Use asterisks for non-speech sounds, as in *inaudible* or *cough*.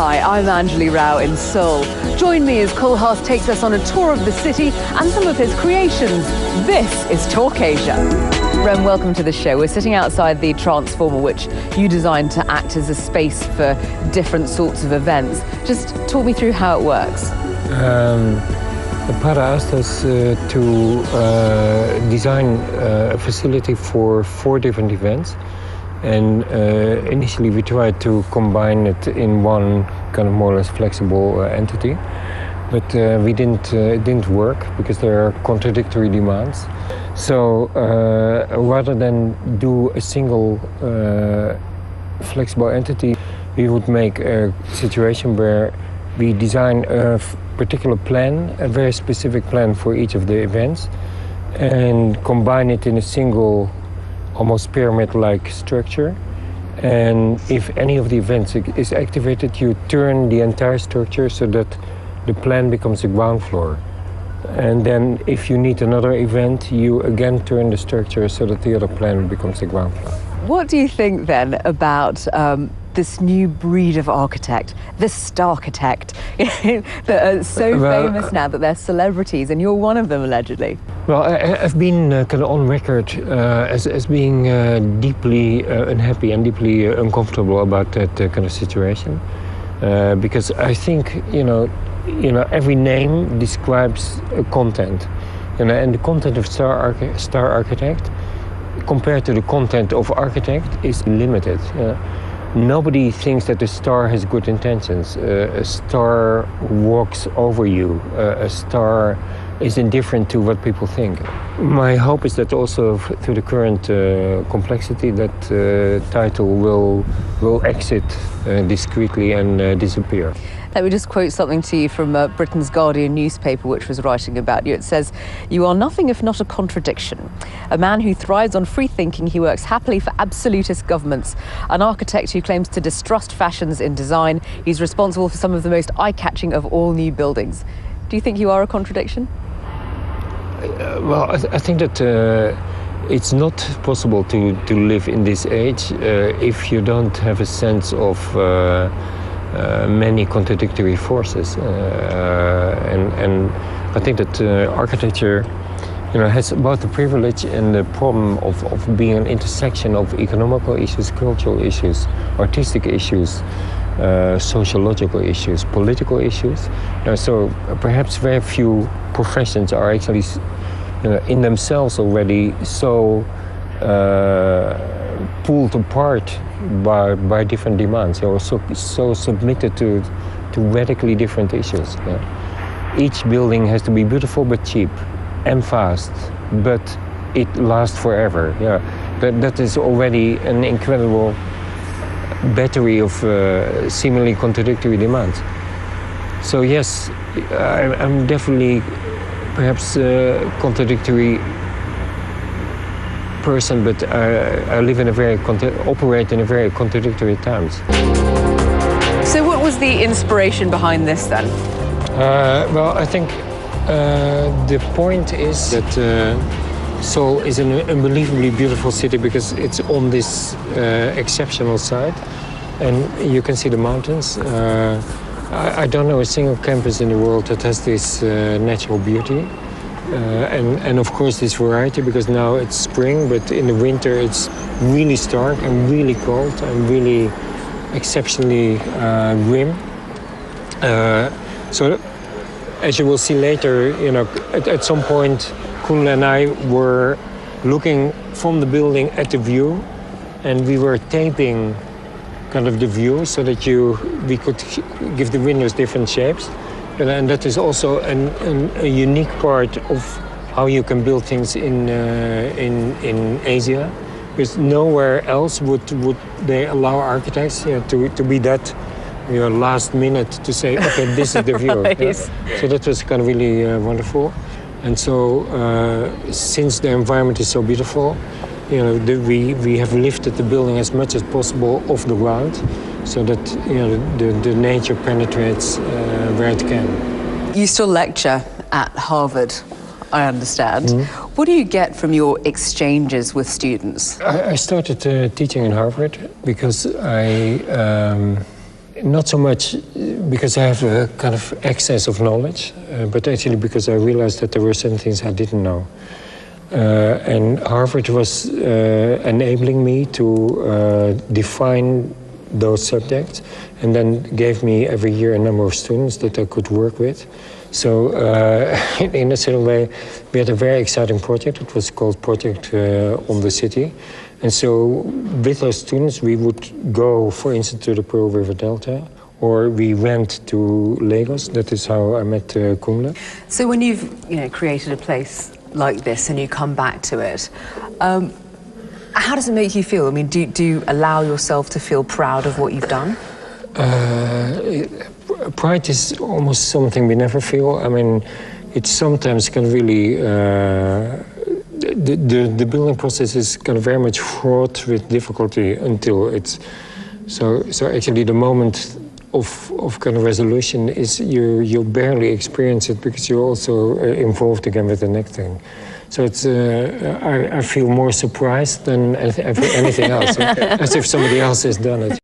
Hi, I'm Anjali Rao in Seoul. Join me as Koolhaas takes us on a tour of the city and some of his creations. This is Talk Asia. Rem, welcome to the show. We're sitting outside the Transformer, which you designed to act as a space for different sorts of events. Just talk me through how it works. Um, Prada asked us uh, to uh, design uh, a facility for four different events. And uh, initially, we tried to combine it in one kind of more or less flexible uh, entity, but uh, we didn't. it didn't work because there are contradictory demands. So rather than do a single flexible entity, we would make a situation where we design a particular plan, a very specific plan for each of the events, and combine it in a single almost pyramid-like structure. And if any of the events is activated, you turn the entire structure so that the plan becomes the ground floor. And then if you need another event, you again turn the structure so that the other plan becomes the ground floor. What do you think then about um, this new breed of architect, the star architect, *laughs* that are so well, famous now that they're celebrities, and you're one of them allegedly. Well, I, have been uh, kind of on record uh, as, as being uh, deeply uh, unhappy and deeply uh, uncomfortable about that uh, kind of situation, because I think you know, you know, every name describes a content, you know, and the content of Star, Archi- Star Architect compared to the content of architect is limited. You know? Nobody thinks that a star has good intentions. Uh, a star walks over you. Uh, a star is indifferent to what people think. My hope is that also through the current uh, complexity, that uh, title will will exit uh, discreetly and uh, disappear. Let me just quote something to you from uh, Britain's Guardian newspaper, which was writing about you. It says, You are nothing if not a contradiction. A man who thrives on free thinking, he works happily for absolutist governments. An architect who claims to distrust fashions in design. He's responsible for some of the most eye catching of all new buildings. Do you think you are a contradiction? Uh, well, I, th- I, think that. Uh it's not possible to, to live in this age uh, if you don't have a sense of many contradictory forces. And, and I think that architecture you know, has both the privilege and the problem of, of being an intersection of economical issues, cultural issues, artistic issues, uh, sociological issues, political issues. So perhaps very few professions are actually you know, in themselves already so uh, pulled apart by, by different demands or so, so submitted to, to radically different issues. Each building has to be beautiful but cheap and fast, but it lasts forever. Yeah. That, that is already an incredible battery of uh, seemingly contradictory demands. So yes, I, am definitely perhaps uh, contradictory person, but I, I live in a very operate in a very contradictory times. So, what was the inspiration behind this then? Uh, well, I think uh, the point is that uh, Seoul is an unbelievably beautiful city because it's on this uh, exceptional side, and you can see the mountains. Uh, I, I, don't know a single campus in the world that has this uh, natural beauty. Uh, and, and of course this variety because now it's spring but in the winter it's really stark and really cold and really exceptionally uh, grim uh, so as you will see later you know at, at some point Kunle and I were looking from the building at the view and we were taping kind of the view so that you we could give the windows different shapes and that is also an, an, a unique part of how you can build things in, uh, in, in Asia. Because nowhere else would, would they allow architects you know, to, to be that you know, last minute to say, okay, this is the *laughs* view. right. yeah. So that was kind of really uh, wonderful. And so, uh, since the environment is so beautiful, you know, the, we, we have lifted the building as much as possible off the ground so that you know, the, the nature penetrates uh, where it can. You still lecture at Harvard, I understand. Mm-hmm. What do you get from your exchanges with students? I, I started uh, teaching in Harvard because I. Um, not so much because I have a kind of excess of knowledge, uh, but actually because I realized that there were some things I didn't know. Uh, and Harvard was uh, enabling me to uh, define those subjects and then gave me every year a number of students that I could work with. So, uh, *laughs* in a certain way, we had a very exciting project. It was called Project uh, on the City. And so, with those students, we would go, for instance, to the Pearl River Delta, or we went to Lagos. That is how I met uh, Kunle. So when you've you know created a place like this and you come back to it, um, how does it make you feel? I mean, do, do you allow yourself to feel proud of what you've done? Uh, pride is almost something we never feel. I mean, it sometimes can really. Uh, the, the, the building process is kind of very much fraught with difficulty until it's so so actually the moment of, of kind of resolution is you you barely experience it because you're also uh, involved again with the next thing. So it's uh, I, I feel more surprised than anything else *laughs* as if somebody else has done it